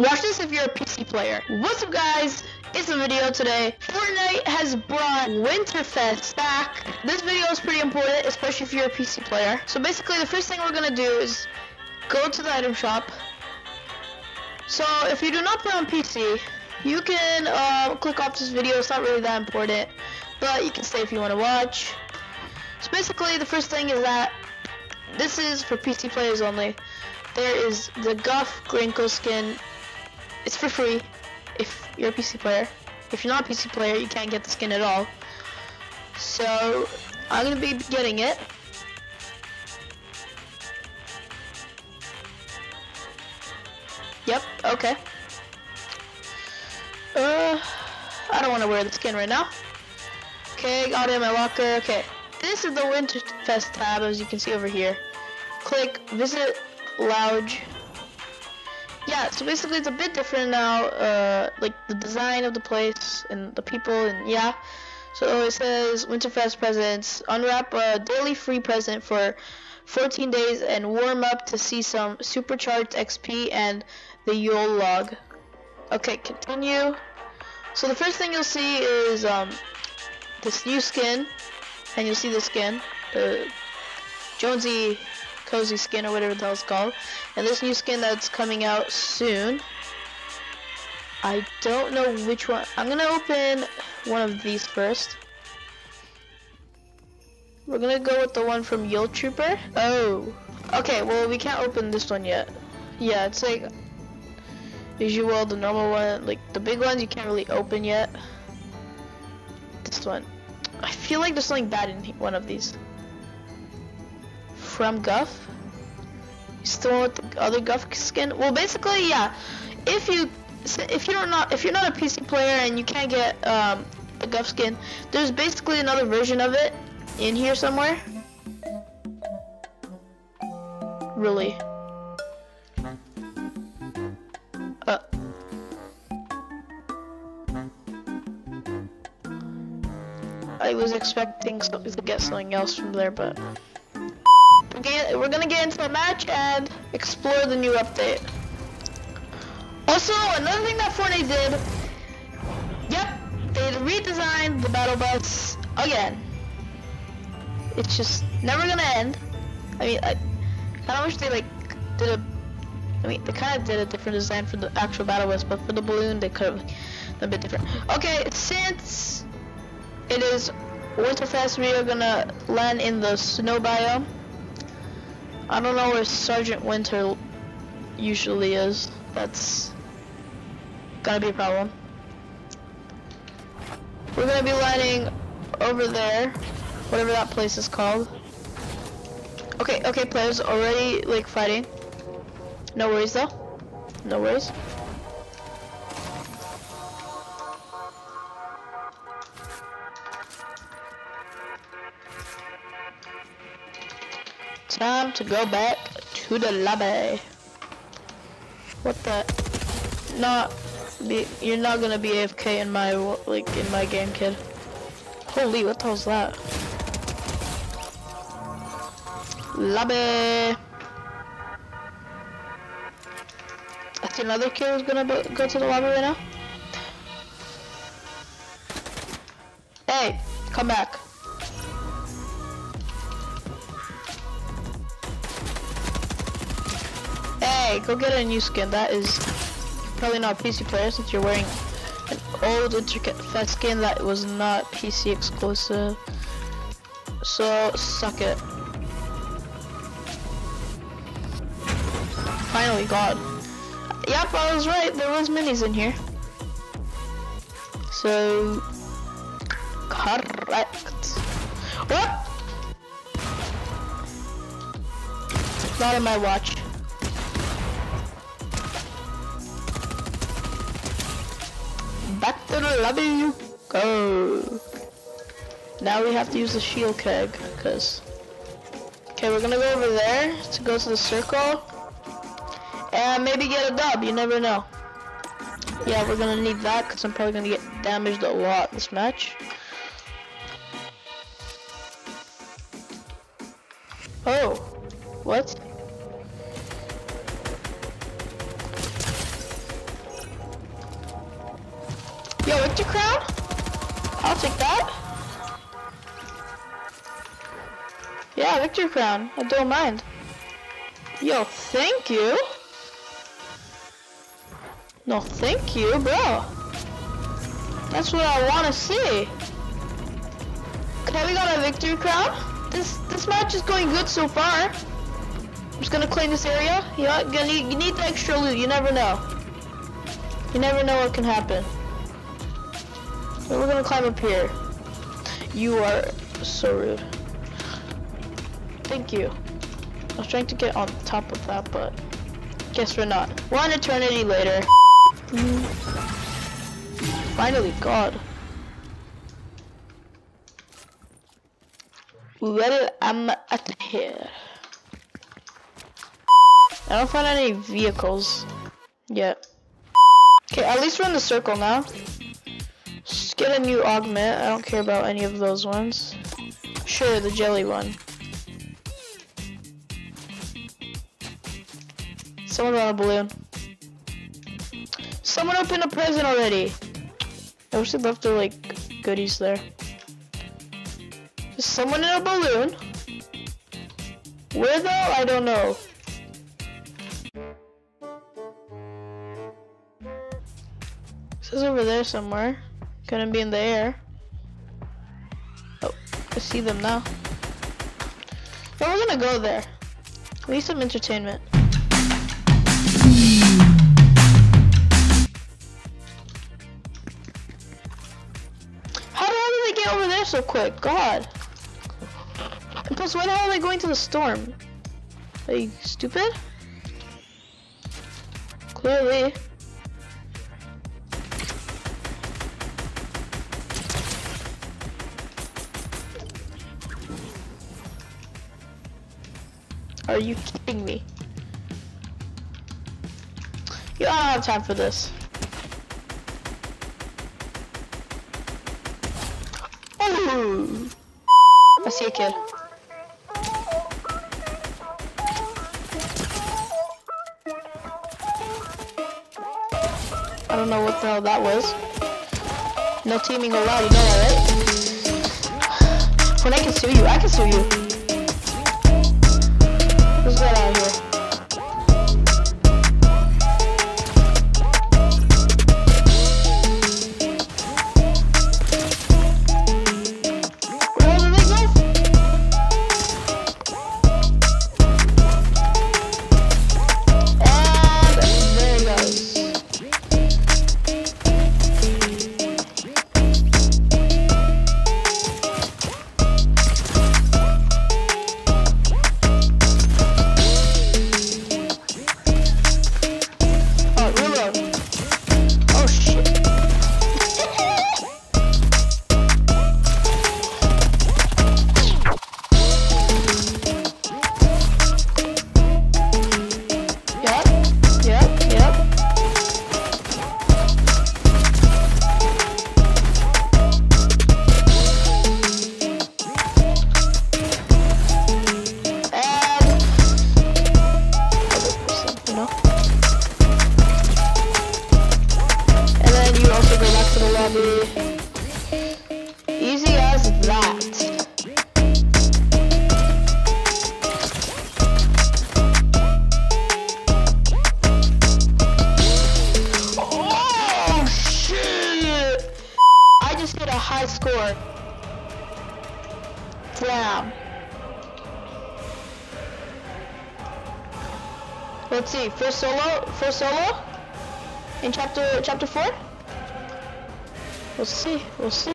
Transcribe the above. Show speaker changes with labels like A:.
A: Watch this if you're a PC player. What's up guys? It's a video today. Fortnite has brought Winterfest back. This video is pretty important, especially if you're a PC player. So basically the first thing we're gonna do is go to the item shop. So if you do not play on PC, you can uh, click off this video. It's not really that important, but you can stay if you want to watch. So basically the first thing is that this is for PC players only. There is the Guff Gringle skin it's for free if you're a PC player. If you're not a PC player, you can't get the skin at all. So, I'm gonna be getting it. Yep, okay. Uh, I don't want to wear the skin right now. Okay, got it in my locker. Okay, this is the Winterfest tab, as you can see over here. Click Visit Lounge yeah, so basically it's a bit different now, uh, like the design of the place and the people and yeah. So it says Winterfest presents, unwrap a daily free present for 14 days and warm up to see some supercharged XP and the Yule log. Okay, continue. So the first thing you'll see is um, this new skin, and you'll see the skin, the Jonesy cozy skin or whatever the hell it's called. And this new skin that's coming out soon. I don't know which one. I'm gonna open one of these first. We're gonna go with the one from Yule Trooper. Oh. Okay, well we can't open this one yet. Yeah, it's like usual, the normal one, like the big ones you can't really open yet. This one. I feel like there's something bad in one of these from Guff. You Still with the other Guff skin. Well, basically, yeah. If you if you're not if you're not a PC player and you can't get um, the Guff skin, there's basically another version of it in here somewhere. Really. Uh. I was expecting to get something else from there, but get, we're gonna get into a match and explore the new update. Also, another thing that Fortnite did, yep, they redesigned the battle bus again. It's just never gonna end. I mean, I kind of wish they like did a. I mean, they kind of did a different design for the actual battle bus, but for the balloon, they could have a bit different. Okay, since it is Winterfest, we are gonna land in the snow biome. I don't know where Sergeant Winter usually is. That's gonna be a problem. We're gonna be landing over there, whatever that place is called. Okay, okay, players already like fighting. No worries though. No worries. Time to go back to the lobby. What the? Not be. You're not gonna be AFK in my like in my game, kid. Holy, what the hell's that? Lobby. Think another kid is gonna go to the lobby right now. Hey, come back. Hey, go get a new skin. That is probably not PC player since you're wearing an old intricate fat skin that was not PC exclusive. So, suck it. Finally, God. Yep, I was right. There was minis in here. So, correct. What? Not in my watch. Back to the lobby you go. Now we have to use the shield keg, because... Okay, we're gonna go over there to go to the circle. And maybe get a dub, you never know. Yeah, we're gonna need that, because I'm probably gonna get damaged a lot this match. Oh, what? Yo, Crown? I'll take that. Yeah, Victor Crown. I don't mind. Yo, thank you. No, thank you, bro. That's what I want to see. Okay, we got a victory crown. This this match is going good so far. I'm just gonna clean this area. You you need the extra loot. You never know. You never know what can happen. We're gonna climb up here. You are so rude. Thank you. I was trying to get on top of that, but guess we're not. One eternity later. Mm. Finally, God. Well, I'm at here. I don't find any vehicles yet. Okay, at least we're in the circle now. Get a new augment. I don't care about any of those ones. Sure, the jelly one. Someone on a balloon. Someone opened a present already. I wish they left their like goodies there. Is someone in a balloon? Where though? I don't know. This is over there somewhere. Gonna be in the air. Oh, I see them now. But we're gonna go there. Need some entertainment. How the hell did they get over there so quick? God. And plus, why the hell are they going to the storm? Are you stupid? Clearly. Are you kidding me? You don't have time for this. I see a kid. I don't know what the hell that was. No teaming allowed, you know that, right? When I can sue you, I can sue you. Let's Let's see. First solo. First solo. In chapter chapter four. We'll see. We'll see.